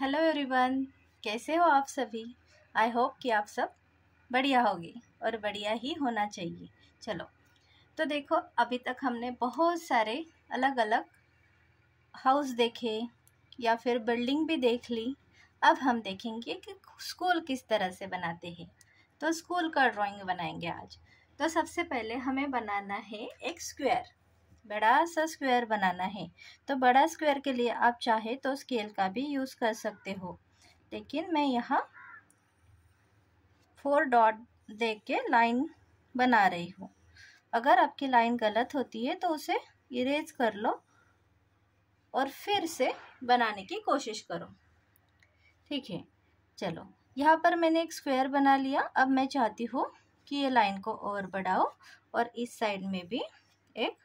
Hello everyone कैसे हो आप सभी? आई होप कि आप सब बढ़िया होगी और बढ़िया ही होना चाहिए। चलो तो देखो, अभी तक हमने बहुत सारे अलग अलग हाउस देखे या फिर बिल्डिंग भी देख ली। अब हम देखेंगे कि स्कूल किस तरह से बनाते हैं। तो स्कूल का ड्राइंग बनाएँगे आज। तो सबसे पहले हमें बनाना है एक स्क्वायर बड़ा सा स्क्वायर बनाना है। तो बड़ा स्क्वायर के लिए आप चाहे तो स्केल का भी यूज़ कर सकते हो। लेकिन मैं यहाँ फोर डॉट दे के लाइन बना रही हूँ। अगर आपकी लाइन गलत होती है तो उसे इरेज कर लो और फिर से बनाने की कोशिश करो। ठीक है, चलो। यहाँ पर मैंने एक स्क्वायर बना लिया। अब मैं चाहती हूँ कि ये लाइन को और बढ़ाओ और इस साइड में भी एक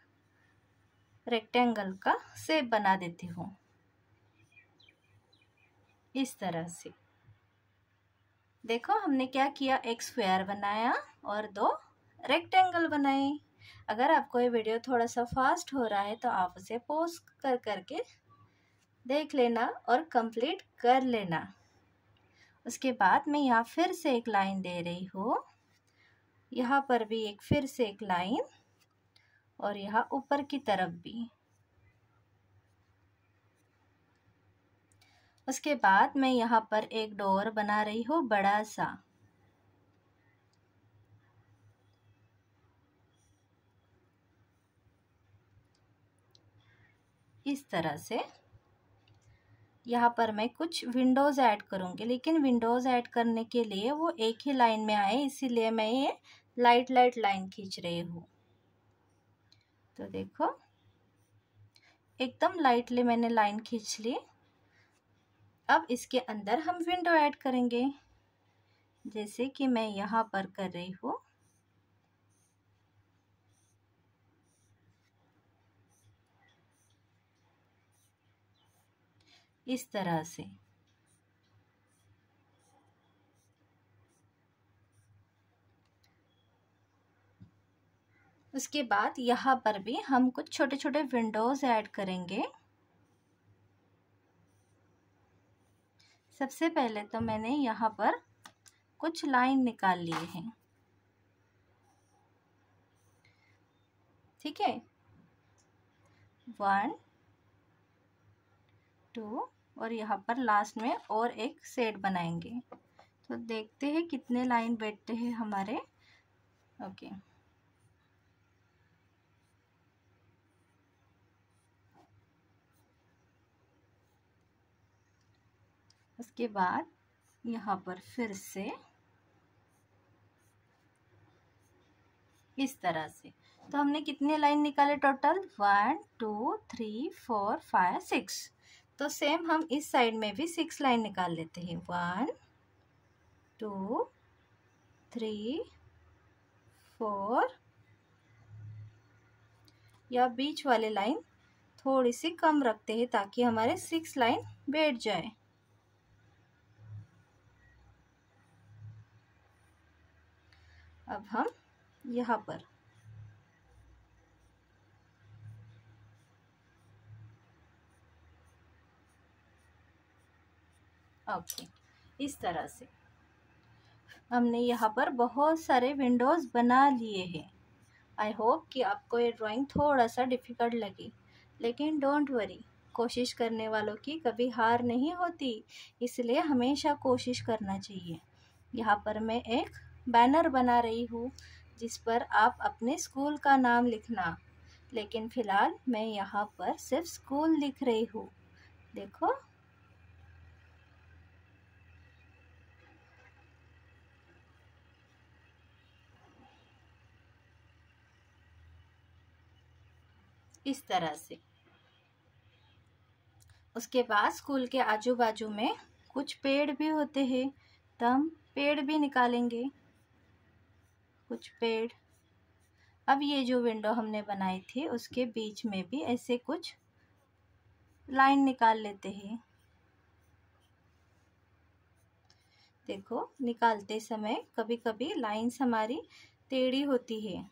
रेक्टेंगल का सेप बना देती हूँ। इस तरह से। देखो, हमने क्या किया? एक स्क्वायर बनाया और दो रेक्टेंगल बनाए अगर आपको ये वीडियो थोड़ा सा फास्ट हो रहा है तो आप उसे पोज कर करके देख लेना और कंप्लीट कर लेना। उसके बाद मैं यहाँ फिर से एक लाइन दे रही हूँ। यहाँ पर भी एक फिर से एक लाइन और यहाँ ऊपर की तरफ़ भी। उसके बाद मैं यहाँ पर एक डोर बना रही हूँ, बड़ा सा। इस तरह से। यहाँ पर मैं कुछ विंडोज़ ऐड करूँगी, लेकिन विंडोज़ ऐड करने के लिए वो एक ही लाइन में आए, इसीलिए मैं ये लाइट लाइट लाइन खींच रही हूँ। तो देखो। एकदम लाइटली मैंने लाइन खींच ली। अब इसके अंदर हम विंडो ऐड करेंगे। जैसे कि मैं यहाँ पर कर रही हूँ। इस तरह से। उसके बाद यहाँ पर भी हम कुछ छोटे छोटे विंडोज़ ऐड करेंगे। सबसे पहले तो मैंने यहाँ पर कुछ लाइन निकाल लिए हैं। ठीक है? वन टू और यहाँ पर लास्ट में और एक सेट बनाएँगे। तो देखते हैं कितने लाइन बैठते हैं हमारे। Okay okay. उसके बाद यहाँ पर फिर से इस तरह से। तो हमने कितने लाइन निकाले total? One, two, three, four, five, six. तो सेम हम इस साइड में भी सिक्स लाइन निकाल लेते हैं। One, two, three, four. या बीच वाले लाइन थोड़ी सी कम रखते हैं ताकि हमारे सिक्स लाइन बैठ जाए। अब हम यहाँ पर। ओके इस तरह से। हमने यहाँ पर बहुत सारे विंडोज़ बना लिए हैं। आई होप कि आपको ये ड्राइंग थोड़ा सा डिफ़िकल्ट लगी। लेकिन डोंट वरी कोशिश करने वालों की कभी हार नहीं होती। इसलिए हमेशा कोशिश करना चाहिए। यहाँ पर मैं एक बैनर बना रही हूँ, जिस पर आप अपने स्कूल का नाम लिखना। लेकिन फ़िलहाल मैं यहाँ पर सिर्फ़ स्कूल लिख रही हूँ। देखो। इस तरह से। उसके बाद स्कूल के आजू बाजू में कुछ पेड़ भी होते हैं। तो हम पेड़ भी निकालेंगे। कुछ पेड़। अब ये जो विंडो हमने बनाई थी उसके बीच में भी ऐसे कुछ लाइन निकाल लेते हैं। देखो निकालते समय कभी कभी लाइंस हमारी टेढ़ी होती है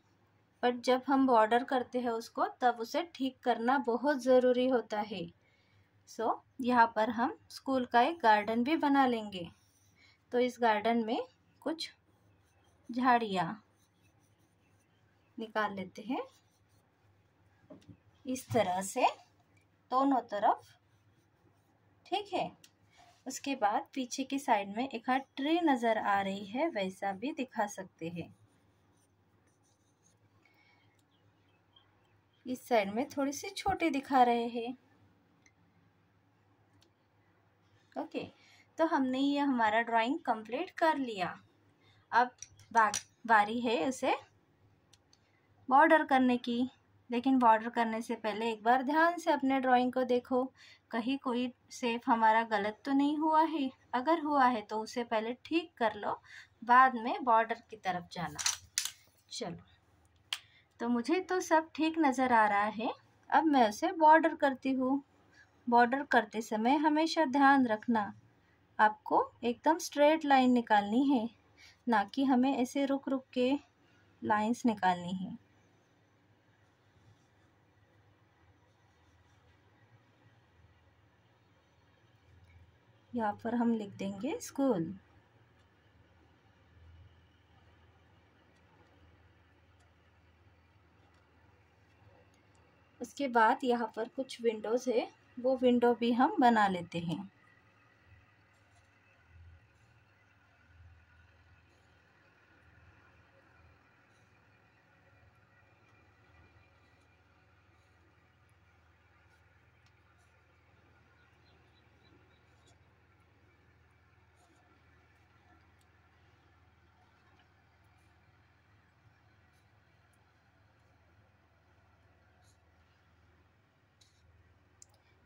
बट जब हम बॉर्डर करते हैं उसको तब उसे ठीक करना बहुत ज़रूरी होता है। सो so, यहाँ पर हम स्कूल का एक गार्डन भी बना लेंगे। तो इस गार्डन में कुछ झाड़ियाँ निकाल लेते हैं। इस तरह से दोनों तरफ़, ठीक है? उसके बाद पीछे की साइड में एक हाथ ट्री नज़र आ रही है, वैसा भी दिखा सकते हैं। इस साइड में थोड़ी सी छोटी दिखा रहे हैं। ओके तो हमने ये हमारा ड्राइंग कंप्लीट कर लिया। अब बारी है उसे बॉर्डर करने की। लेकिन बॉर्डर करने से पहले एक बार ध्यान से अपने ड्राइंग को देखो। कहीं कोई सेप हमारा गलत तो नहीं हुआ है? अगर हुआ है तो उसे पहले ठीक कर लो, बाद में बॉर्डर की तरफ़ जाना। चलो। तो मुझे तो सब ठीक नज़र आ रहा है। अब मैं उसे बॉर्डर करती हूँ। बॉर्डर करते समय हमेशा ध्यान रखना। आपको एकदम स्ट्रेट लाइन निकालनी है, ना कि हमें ऐसे रुक रुक के लाइंस निकालनी है। यहाँ पर हम लिख देंगे स्कूल। उसके बाद यहाँ पर कुछ विंडोज़ है, वो विंडो भी हम बना लेते हैं।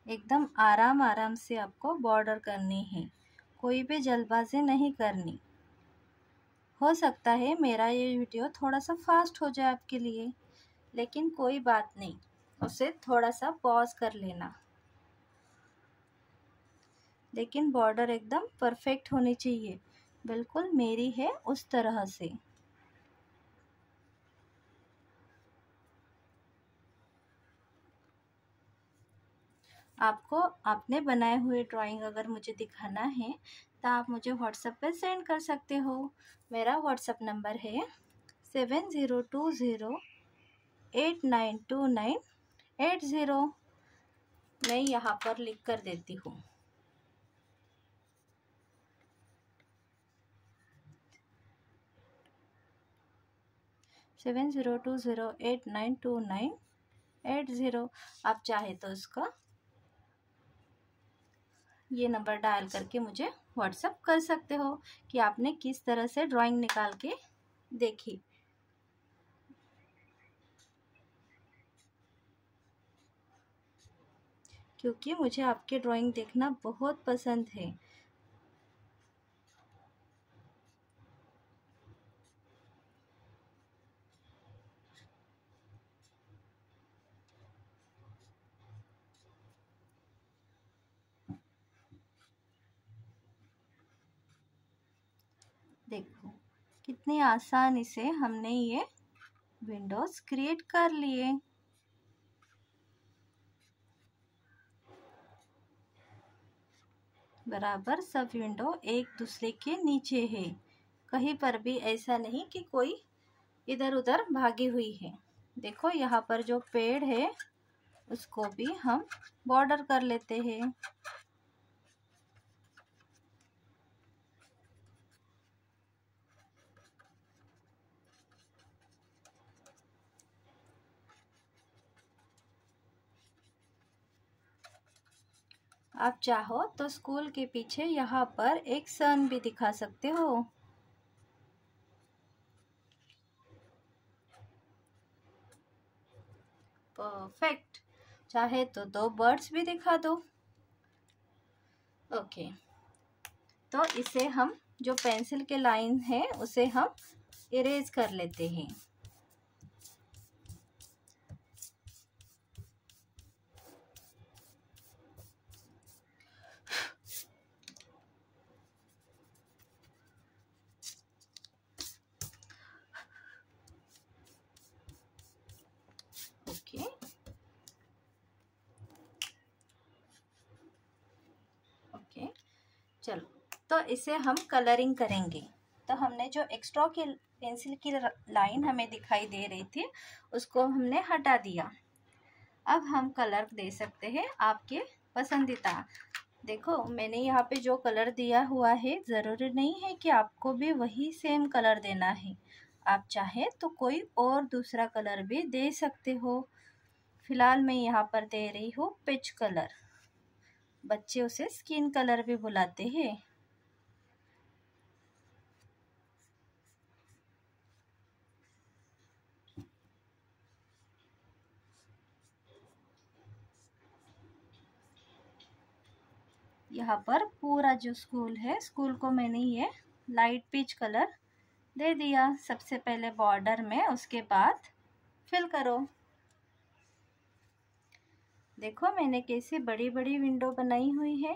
एकदम आराम आराम से आपको बॉर्डर करनी है। कोई भी जल्दबाजी नहीं करनी। हो सकता है मेरा ये वीडियो थोड़ा सा फास्ट हो जाए आपके लिए, लेकिन कोई बात नहीं। उसे थोड़ा सा पॉज कर लेना। लेकिन बॉर्डर एकदम परफेक्ट होनी चाहिए। बिल्कुल मेरी है उस तरह से। आपको आपने बनाए हुए ड्राइंग अगर मुझे दिखाना है तो आप मुझे व्हाट्सएप पे सेंड कर सकते हो। मेरा व्हाट्सएप नंबर है seven zero two zero eight nine two nine eight zero मैं यहाँ पर लिख कर देती हूँ। Seven zero two zero eight nine two nine eight zero आप चाहे तो उसका ये नंबर डायल करके मुझे व्हाट्सअप कर सकते हो कि आपने किस तरह से ड्राइंग निकाल के देखी। क्योंकि मुझे आपके ड्राइंग देखना बहुत पसंद है देखो कितनी आसानी से हमने ये विंडोज़ क्रिएट कर लिए। बराबर सब विंडो एक दूसरे के नीचे है। कहीं पर भी ऐसा नहीं कि कोई इधर उधर भागी हुई है। देखो, यहाँ पर जो पेड़ है, उसको भी हम बॉर्डर कर लेते हैं। आप चाहो तो स्कूल के पीछे यहाँ पर एक सन भी दिखा सकते हो। परफेक्ट चाहे तो दो बर्ड्स भी दिखा दो। ओके तो इसे हम, जो पेंसिल के लाइन है, उसे हम इरेज कर लेते हैं। तो इसे हम कलरिंग करेंगे। तो हमने जो एक्स्ट्रा की पेंसिल की लाइन हमें दिखाई दे रही थी, उसको हमने हटा दिया। अब हम कलर दे सकते हैं आपके पसंदीदा। देखो, मैंने यहाँ पे जो कलर दिया हुआ है, ज़रूरी नहीं है कि आपको भी वही सेम कलर देना है। आप चाहे तो कोई और दूसरा कलर भी दे सकते हो। फ़िलहाल मैं यहाँ पर दे रही हूँ पिच कलर बच्चे उसे स्किन कलर भी बुलाते हैं। यहाँ पर पूरा जो स्कूल है, स्कूल को मैंने ये लाइट पिच कलर दे दिया। सबसे पहले बॉर्डर में, उसके बाद फिल करो। देखो, मैंने कैसे बड़ी बड़ी विंडो बनाई हुई है।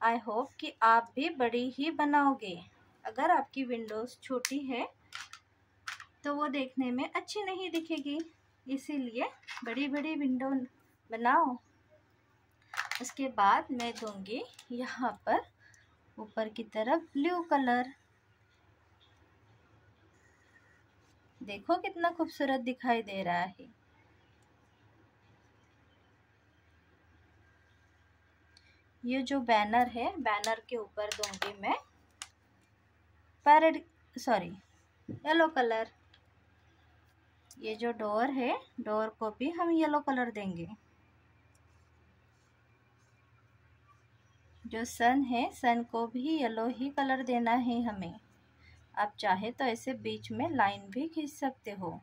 आई होप कि आप भी बड़ी ही बनाओगे। अगर आपकी विंडोज़ छोटी है तो वो देखने में अच्छी नहीं दिखेगी। इसीलिए बड़ी बड़ी विंडो बनाओ। उसके बाद मैं दूँगी यहाँ पर ऊपर की तरफ़ ब्लू कलर। देखो कितना खूबसूरत दिखाई दे रहा है। ये जो बैनर है, बैनर के ऊपर दूँगी मैं पैरेड, सॉरी, येलो कलर। ये जो डोर है, डोर को भी हम येलो कलर देंगे। जो सन है, सन को भी येलो ही कलर देना है हमें। आप चाहे तो ऐसे बीच में लाइन भी खींच सकते हो।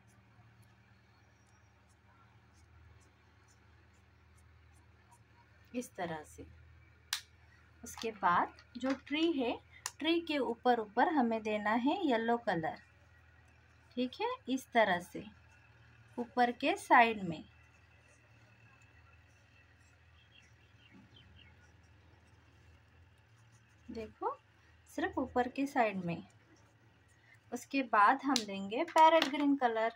इस तरह से। उसके बाद जो ट्री है ट्री के ऊपर ऊपर हमें देना है येलो कलर ठीक है? इस तरह से। ऊपर के साइड में। देखो, सिर्फ़ ऊपर के साइड में। उसके बाद हम देंगे पैरेट ग्रीन कलर।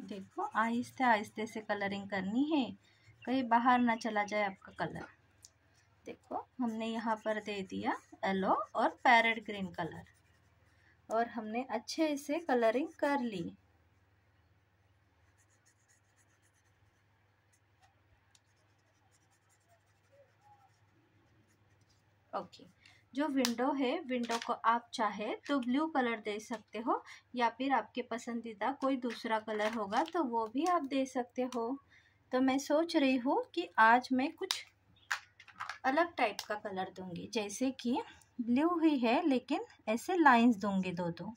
देखो, आहिस्ते आहिस्ते से कलरिंग करनी है। कहीं बाहर ना चला जाए आपका कलर देखो, हमने यहाँ पर दे दिया येलो और पैरेट ग्रीन कलर। और हमने अच्छे से कलरिंग कर ली ओके. जो विंडो है, विंडो को आप चाहे तो ब्लू कलर दे सकते हो या फिर आपके पसंदीदा कोई दूसरा कलर होगा तो वो भी आप दे सकते हो तो मैं सोच रही हूँ कि आज मैं कुछ अलग टाइप का कलर दूँगी, जैसे कि ब्लू ही है, लेकिन ऐसे लाइंस दूँगी दो दो।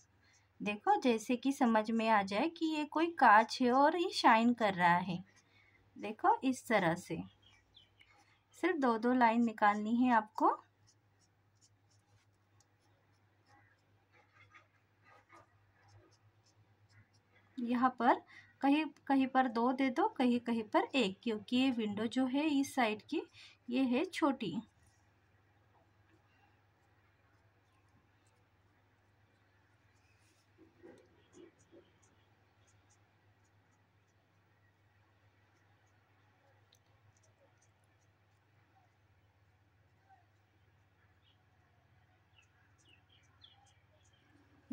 देखो, जैसे कि समझ में आ जाए कि ये कोई कांच है और ये शाइन कर रहा है। देखो, इस तरह से। सिर्फ़ दो दो लाइन निकालनी है आपको। यहाँ पर कहीं कहीं पर दो दे दो, कहीं कहीं पर एक, क्योंकि ये विंडो जो है इस साइड की, ये है छोटी।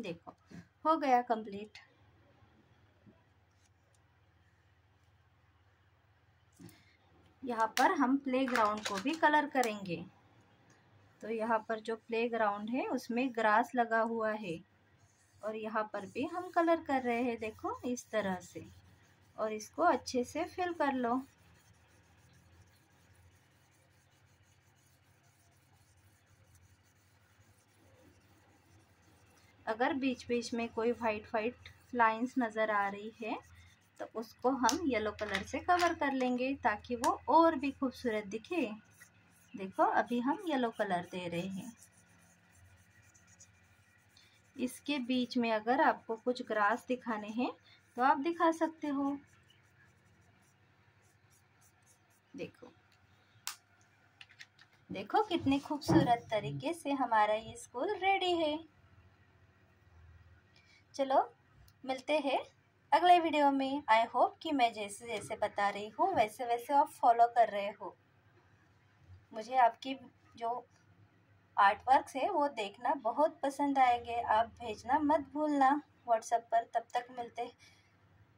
देखो, हो गया कंप्लीट यहाँ पर हम प्लेग्राउंड को भी कलर करेंगे. तो यहाँ पर जो प्लेग्राउंड है, उसमें ग्रास लगा हुआ है. और यहाँ पर भी हम कलर कर रहे हैं, देखो, इस तरह से. और इसको अच्छे से फिल कर लो. अगर बीच बीच में कोई वाइट वाइट लाइंस नज़र आ रही है तो उसको हम येलो कलर से कवर कर लेंगे ताकि वो और भी खूबसूरत दिखे। देखो, अभी हम येलो कलर दे रहे हैं। इसके बीच में अगर आपको कुछ ग्रास दिखाने हैं तो आप दिखा सकते हो। देखो। देखो कितने खूबसूरत तरीके से हमारा ये स्कूल रेडी है। चलो, मिलते हैं अगले वीडियो में। आई होप कि मैं जैसे जैसे बता रही हूँ, वैसे वैसे आप फॉलो कर रहे हो। मुझे आपकी जो आर्ट वर्क्स है, वो देखना बहुत पसंद आएँगे। आप भेजना मत भूलना व्हाट्सएप पर। तब तक मिलते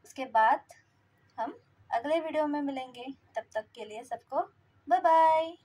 उसके बाद हम अगले वीडियो में मिलेंगे। तब तक के लिए सबको बाय बाय